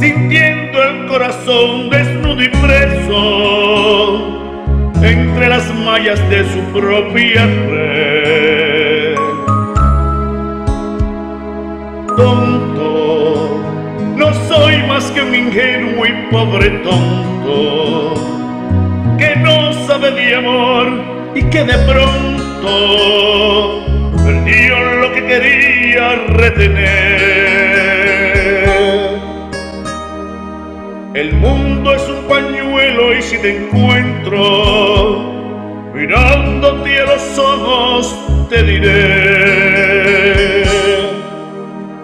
sintiendo el corazón desnudo y preso entre las mallas de su propia red. Tonto, no soy más que un ingenuo y pobre tonto que no sabe de amor y que de pronto perdió lo que quería retener. El mundo es un pañuelo y si te encuentro mirándote a los ojos te diré.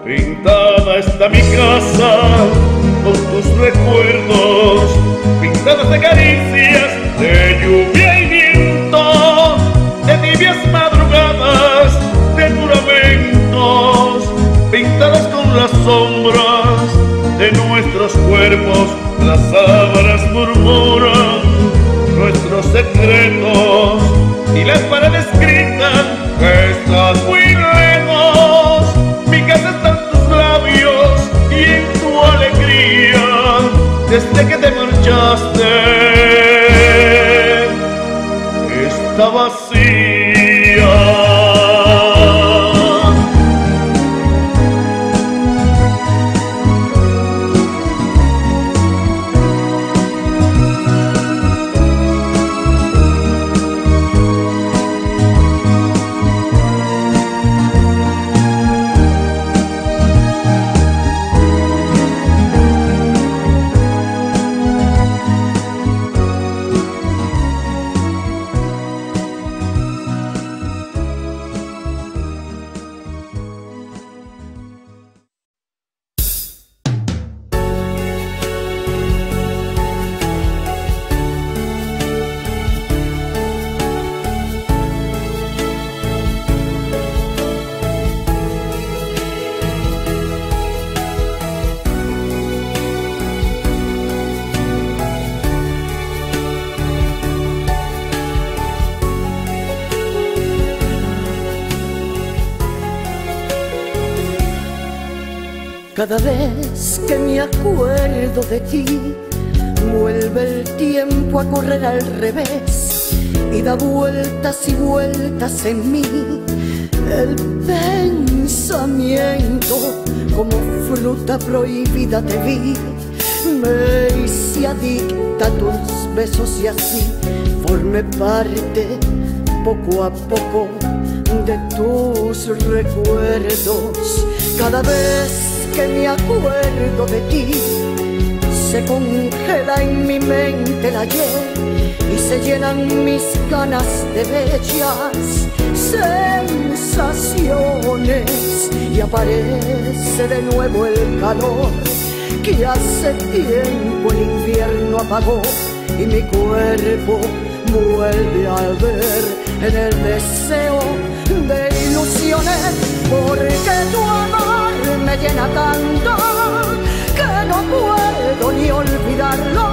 Pintada está mi casa con tus recuerdos, pintadas de caricias, de lluvia y viento, de tibias madrugadas, de juramentos, pintadas con las sombras de nuestros cuerpos, las sábanas murmuran nuestros secretos y las paredes gritan que estás muy lejos. Mi casa está en tus labios y en tu alegría desde que te marchaste. Está revés y da vueltas y vueltas en mí. El pensamiento como fruta prohibida te vi, me hice adicta a tus besos y así formé parte poco a poco de tus recuerdos. Cada vez que me acuerdo de ti, se congela en mi mente el ayer y se llenan mis ganas de bellas sensaciones. Y aparece de nuevo el calor que hace tiempo el invierno apagó y mi cuerpo vuelve a ver en el deseo de ilusiones. Porque tu amor me llena tanto ni olvidarlo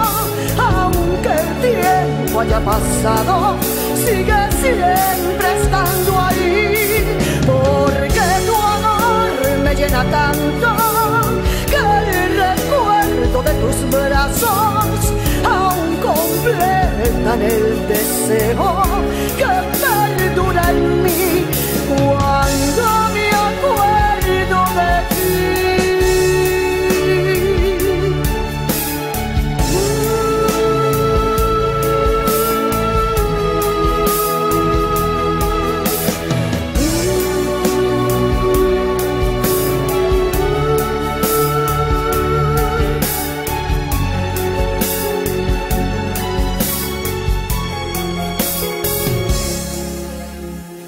aunque el tiempo haya pasado sigue siempre estando ahí porque tu amor me llena tanto que el recuerdo de tus brazos aún completan el deseo que perdura en mí cuando me acuerdo de ti.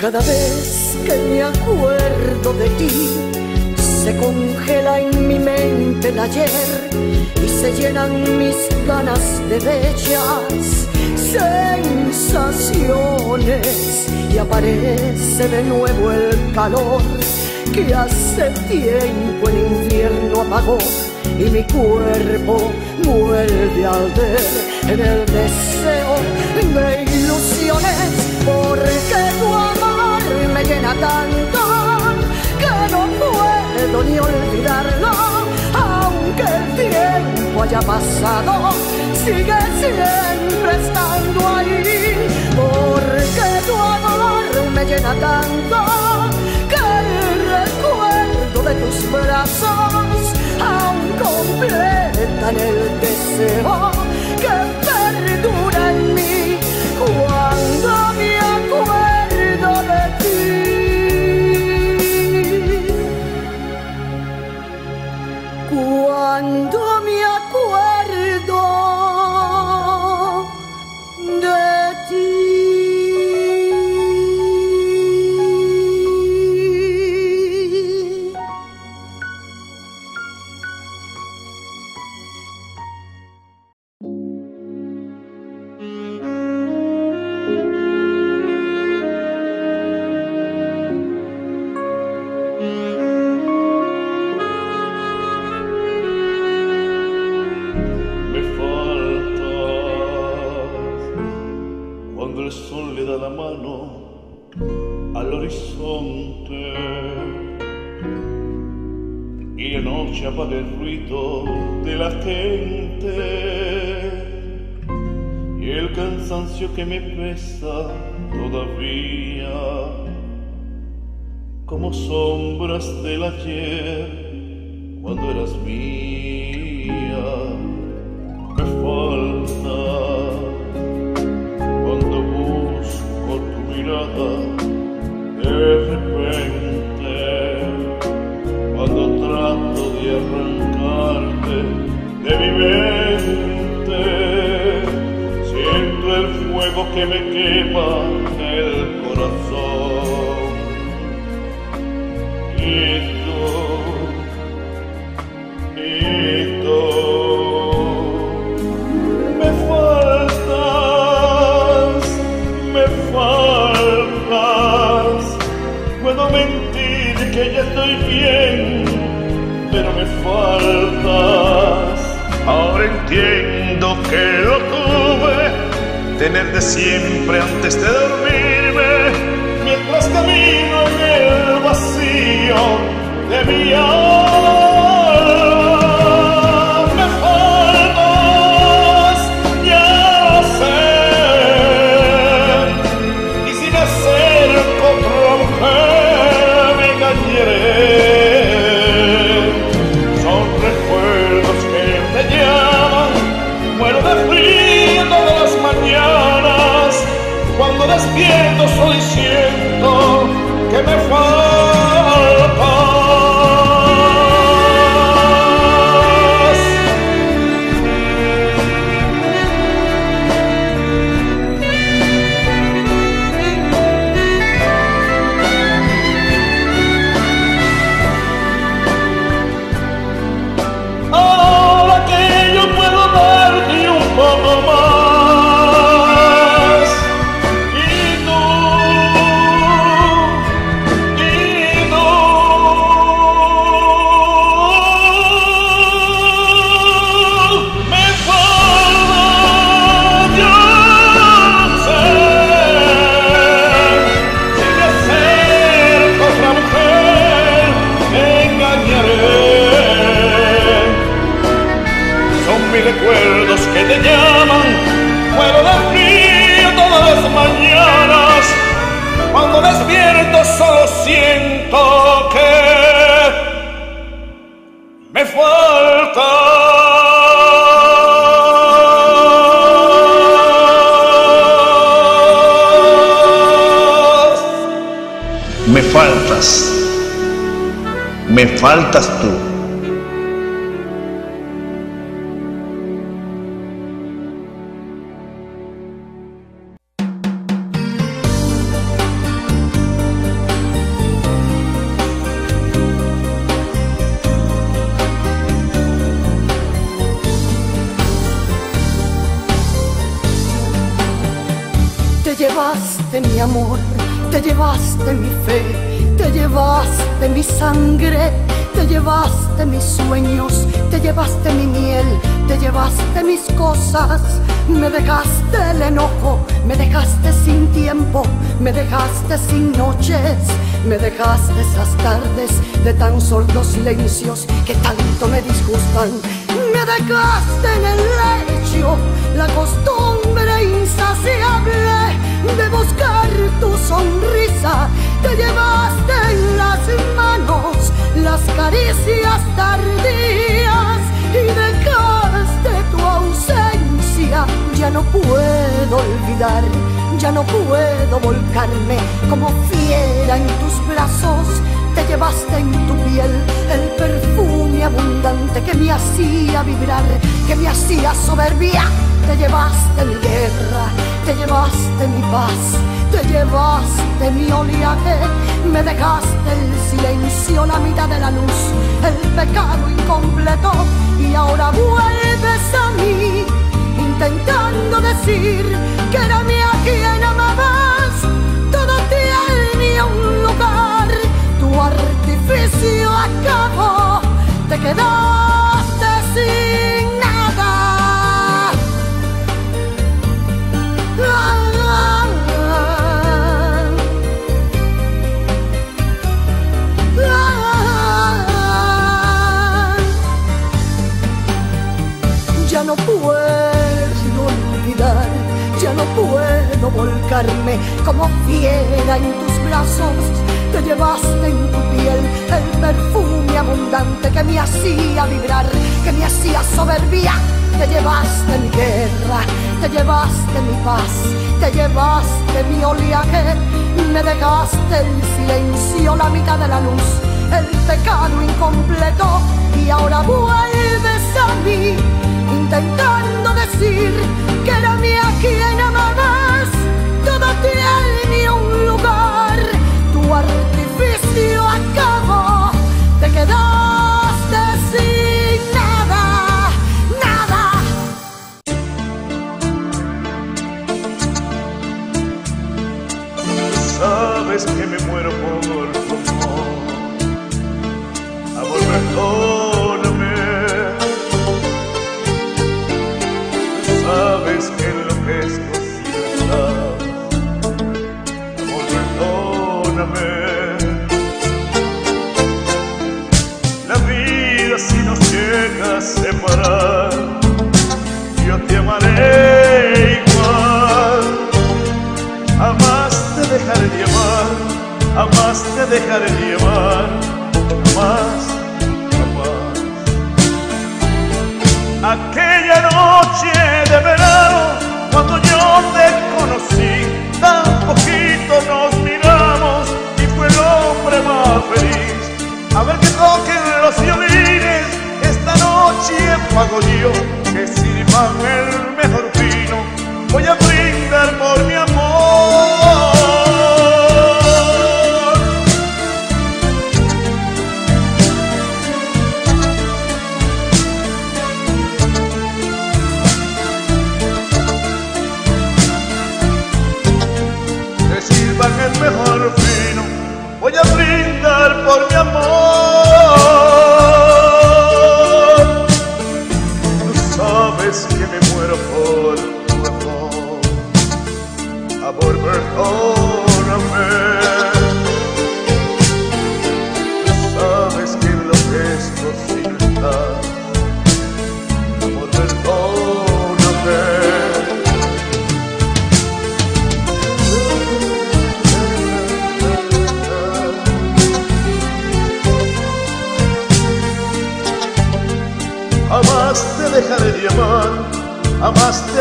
Cada vez que me acuerdo de ti, se congela en mi mente el ayer y se llenan mis ganas de bellas sensaciones. Y aparece de nuevo el calor que hace tiempo el infierno apagó y mi cuerpo vuelve a arder en el deseo de tanto que no puedo ni olvidarlo, aunque el tiempo haya pasado, sigue siempre estando ahí, porque tu amor me llena tanto que el recuerdo de tus brazos aún completan el deseo que Cuando como fiera en tus brazos. Te llevaste en tu piel el perfume abundante que me hacía vibrar, que me hacía soberbia. Te llevaste mi guerra, te llevaste mi paz, te llevaste mi oleaje, me dejaste en silencio la mitad de la luz, el pecado incompleto. Y ahora vuelves a mí intentando decir que era mía quien amabas, todo tiene un lugar artificio acabó, te quedaste sin nada, nada. Sabes que me muero por tu amor, amor. Jamás te dejaré llevar, jamás, jamás. Aquella noche de verano, cuando yo te conocí, tan poquito nos miramos fue el hombre más feliz. A ver que toquen los violines, esta noche pago yo, que sirvan el mejor vino. Voy a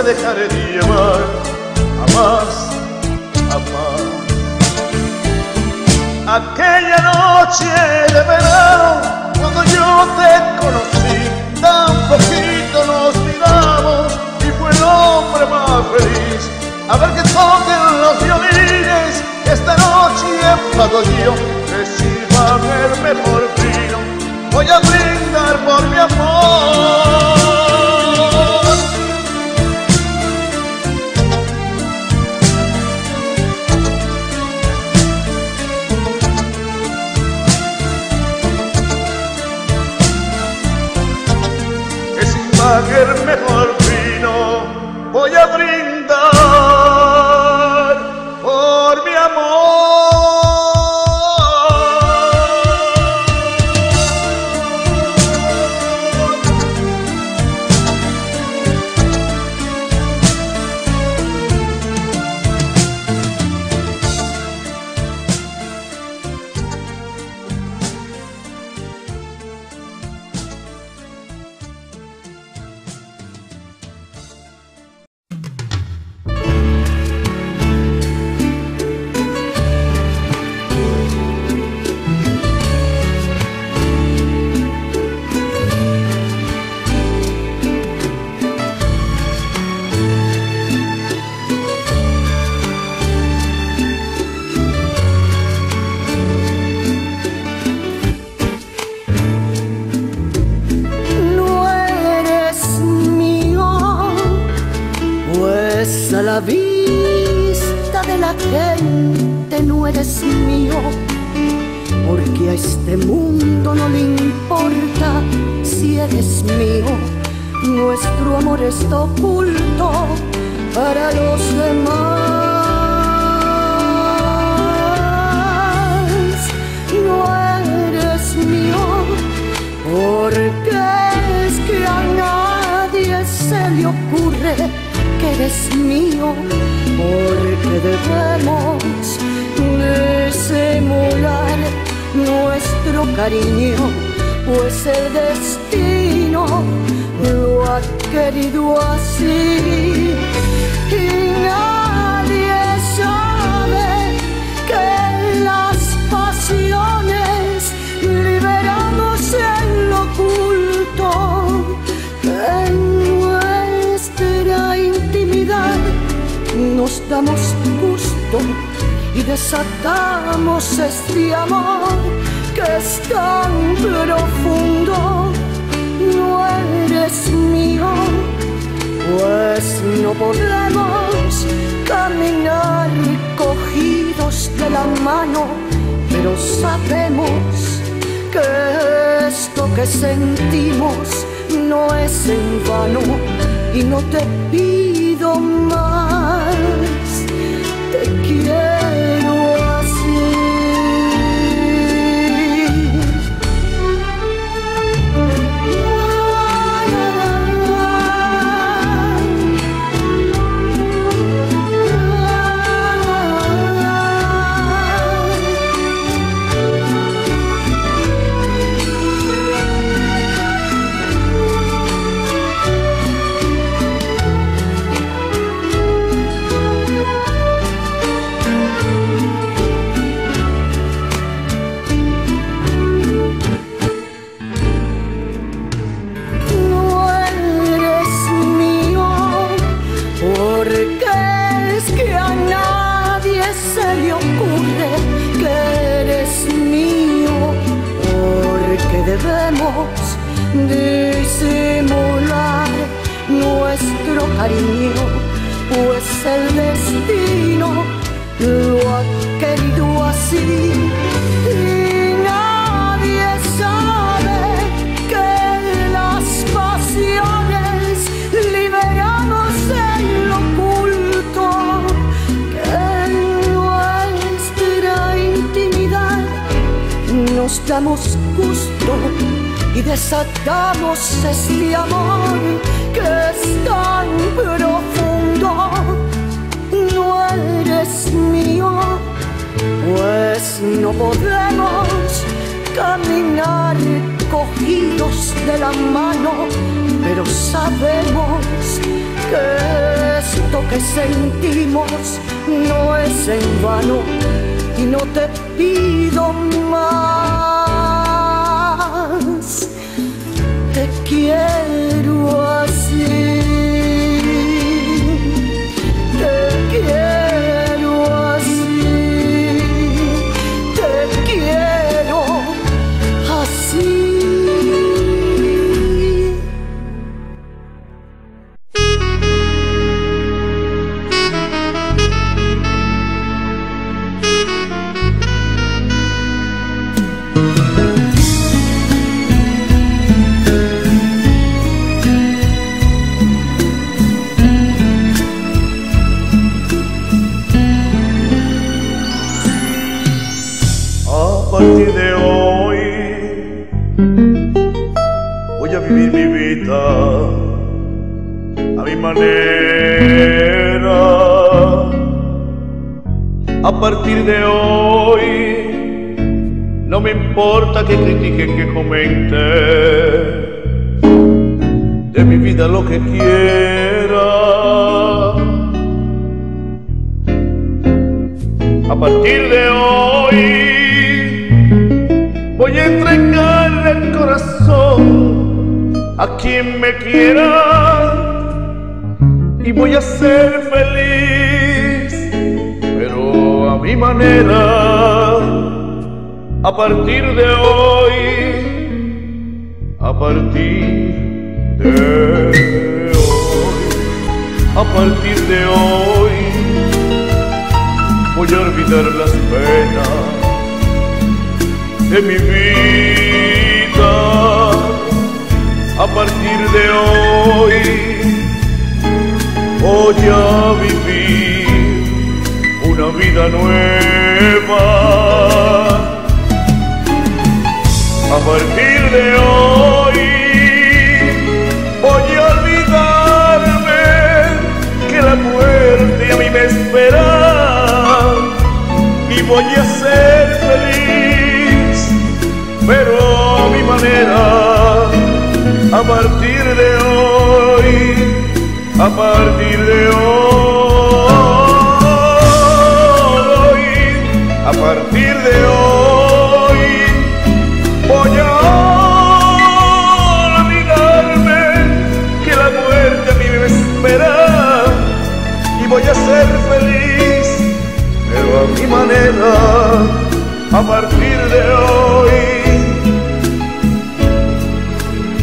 dejaré de llevar, jamás, jamás. Aquella noche de verano, cuando yo te conocí, tan poquito nos miramos y fue el hombre más feliz. A ver que toquen los violines, esta noche pago yo, sirvan el mejor vino voy a brindar por mi amor. Lo ha querido así. Y nadie sabe que las pasiones liberamos en lo oculto, en nuestra intimidad nos damos gusto y desatamos este amor que es tan profundo. No eres mío, pues no podemos caminar cogidos de la mano, pero sabemos que esto que sentimos no es en vano y no te pido más, te quiero damos gusto y desatamos este amor que es tan profundo. No eres mío, pues no podemos caminar cogidos de la mano, pero sabemos que esto que sentimos no es en vano y no te pido más, te quiero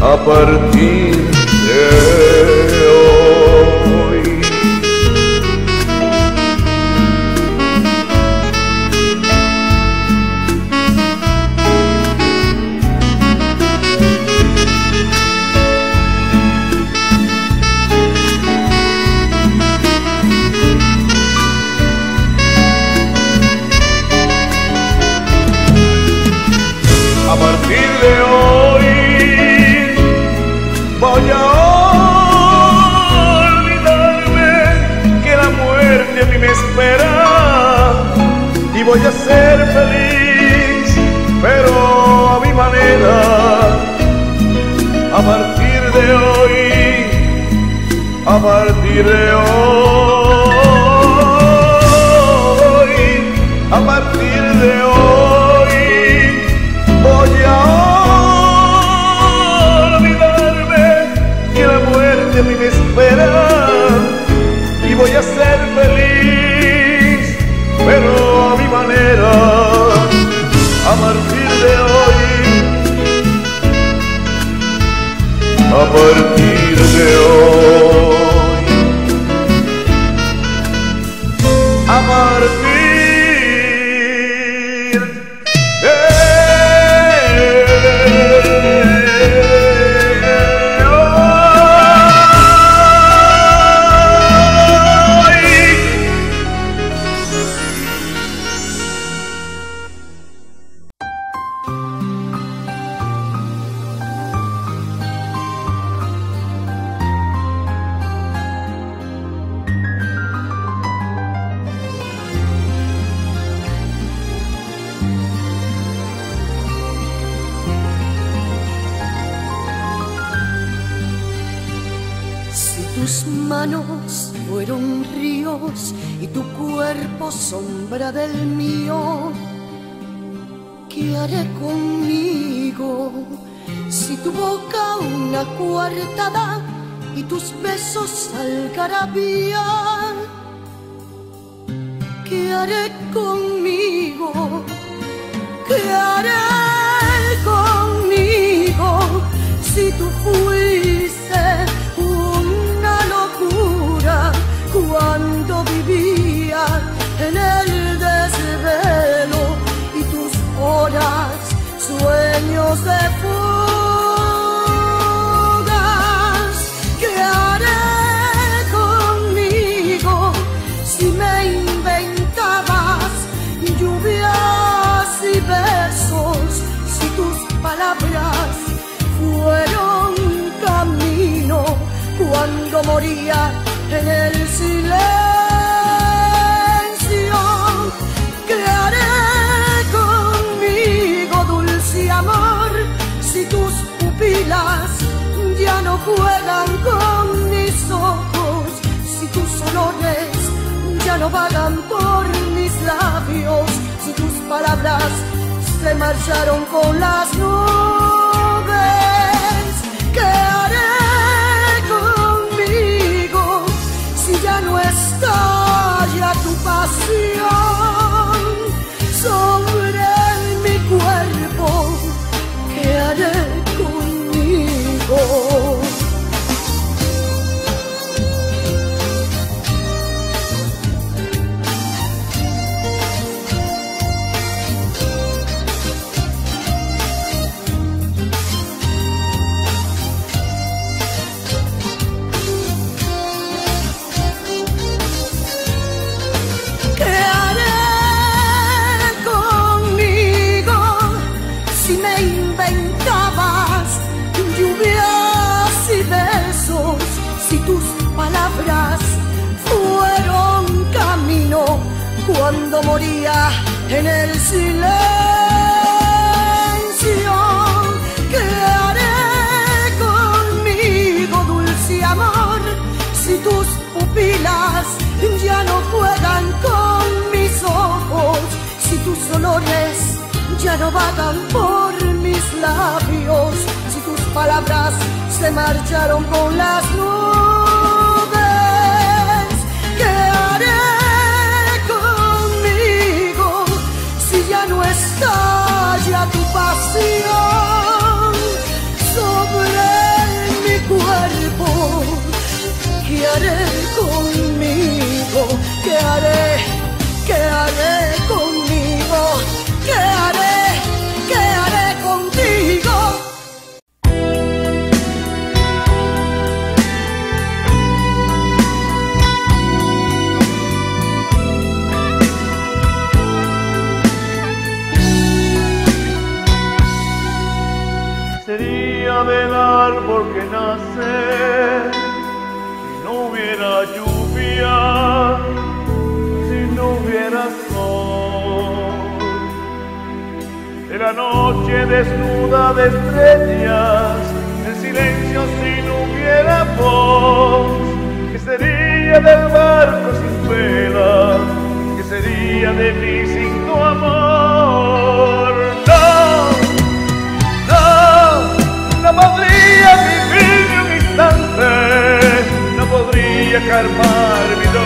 a partir de moría en el silencio. Crearé conmigo dulce amor si tus pupilas ya no juegan con mis ojos, si tus olores ya no vagan por mis labios, si tus palabras se marcharon con las nubes. passo. Cuando moría en el silencio. ¿Qué haré conmigo, dulce amor, si tus pupilas ya no juegan con mis ojos, si tus olores ya no vagan por mis labios, si tus palabras se marcharon con las nubes. Tu pasión sobre mi cuerpo? ¿Qué haré conmigo? ¿Qué haré? Sería del árbol que nace si no hubiera lluvia, si no hubiera sol. De la noche desnuda de estrellas, el silencio si no hubiera voz, que sería del barco sin vela, que sería de mí sin tu amor. Podría calmar mi.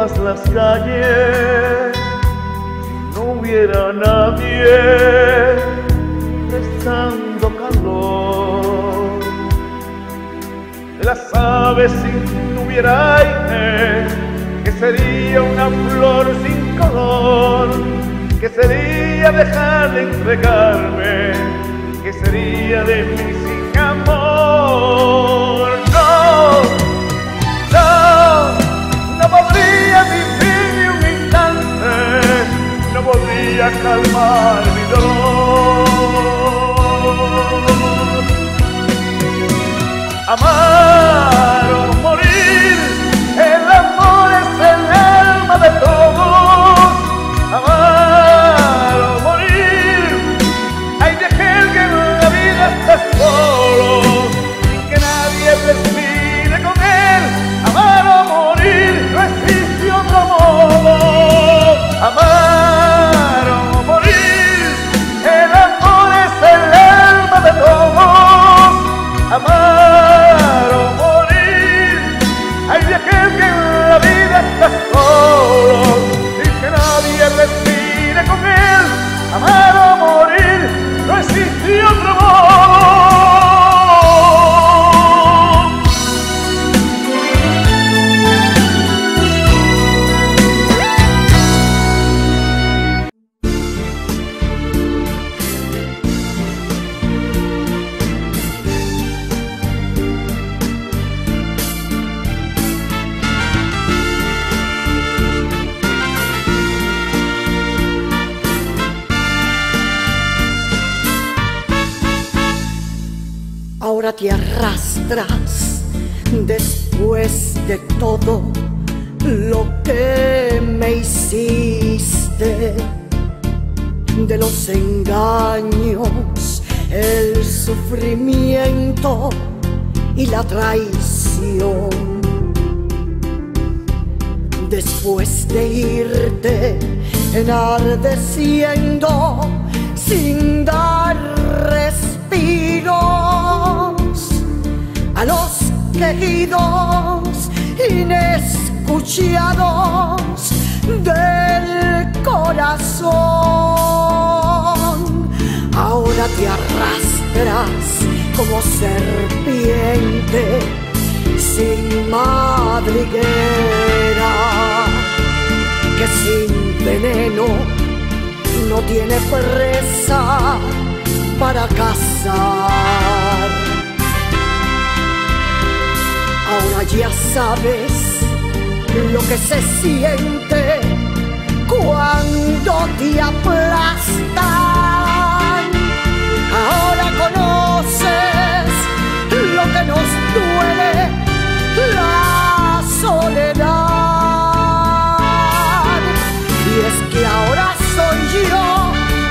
Todas las calles no hubiera nadie prestando calor. Las aves si no hubiera aire que sería una flor sin color que sería dejar de entregarme que sería de mí sin amor. No, no podría calmar mi dolor. Amar traición. después de irte enardeciendo sin dar respiros a los quejidos inescuchados del corazón. Ahora te arrastras como serpiente sin madriguera, que sin veneno no tiene presa para cazar. Ahora ya sabes lo que se siente cuando te aplastan. Lo que nos duele, la soledad. Y es que ahora soy yo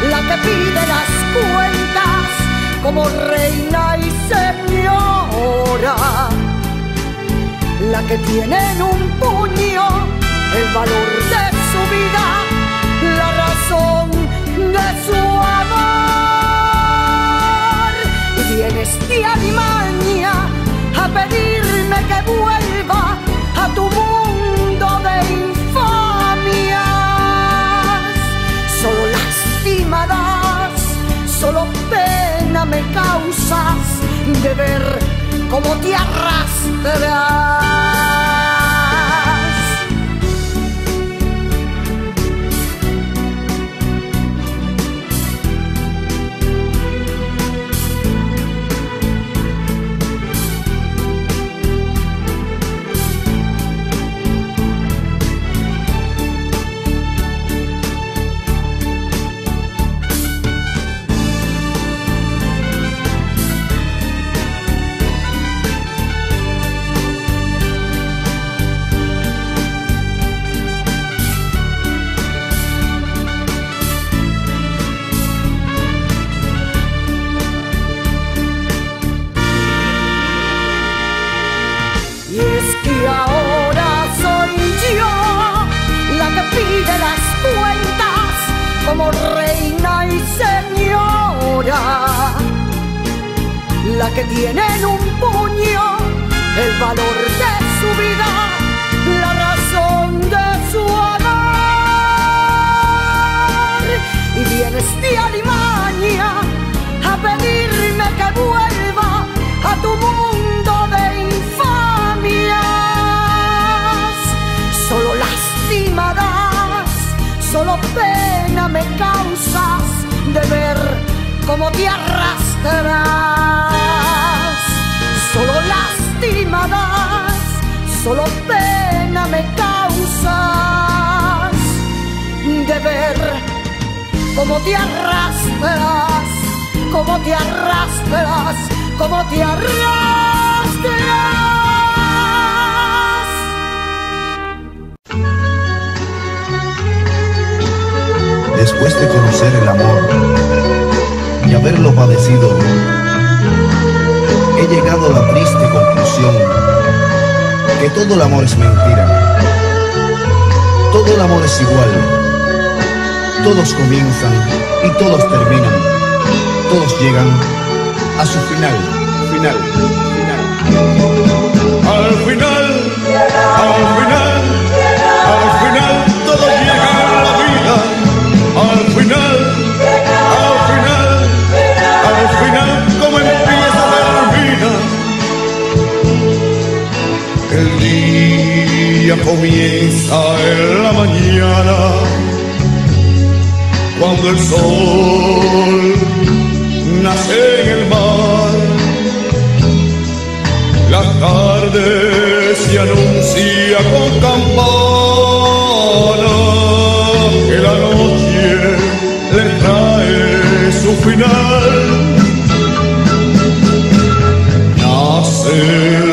la que pide las cuentas como reina y señora la que tiene en un puño el valor de su vida, la razón de su amor. Y vienes de Alemania a pedirme que vuelva a tu mundo de infamias. Solo lastimadas, solo pena me causas de ver cómo te arrastras. Que tiene en un puño el valor de su vida, la razón de su amor. Y vienes de Alemania a pedirme que vuelva a tu mundo de infamias. Solo lastimadas, solo pena me causas de ver cómo te Solo lastimadas, solo pena me causas de ver cómo te arrastras, cómo te arrastras, cómo te arrastras. Después de conocer el amor haberlo padecido, he llegado a la triste conclusión que todo el amor es mentira. Todo el amor es igual. Todos comienzan y todos terminan. Todos llegan a su final, final, final. Al final, al final, comienza en la mañana cuando el sol nace en el mar. La tarde se anuncia con campana que la noche le trae su final. Nace